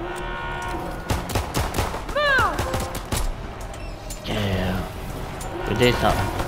Move! Yeah. We did something.